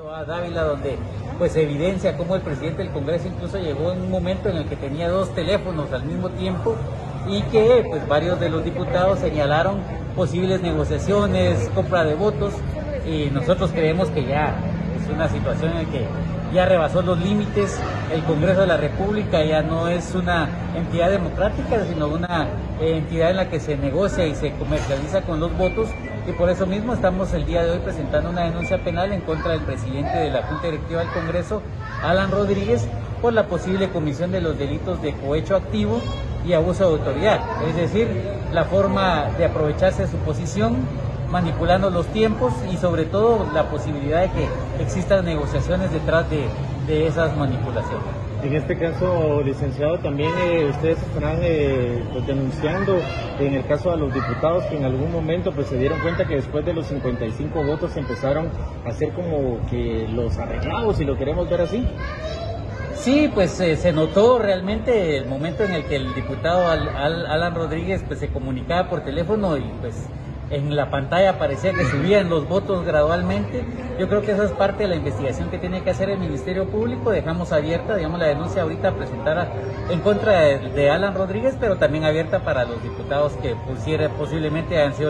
A. Dávila, donde pues evidencia cómo el presidente del Congreso incluso llegó en un momento en el que tenía dos teléfonos al mismo tiempo y que pues varios de los diputados señalaron posibles negociaciones, compra de votos y nosotros creemos que ya es una situación en la que ya rebasó los límites, el Congreso de la República ya no es una entidad democrática, sino una entidad en la que se negocia y se comercializa con los votos y por eso mismo estamos el día de hoy presentando una denuncia penal en contra del presidente de la Junta Directiva del Congreso, Alan Rodríguez, por la posible comisión de los delitos de cohecho activo y abuso de autoridad, es decir, la forma de aprovecharse de su posición manipulando los tiempos y sobre todo la posibilidad de que existan negociaciones detrás de, esas manipulaciones. En este caso, licenciado, también eh, ustedes estarán eh, pues, denunciando en el caso de los diputados que en algún momento pues, se dieron cuenta que después de los 55 votos empezaron a hacer como que los arreglados, si lo queremos ver así. Sí, pues eh, se notó realmente el momento en el que el diputado Alan Rodríguez pues, se comunicaba por teléfono y pues en la pantalla parecía que subían los votos gradualmente. Yo creo que esa es parte de la investigación que tiene que hacer el Ministerio Público. Dejamos abierta, digamos, la denuncia ahorita a presentar en contra de, Alan Rodríguez, pero también abierta para los diputados que pusiera, posiblemente han sido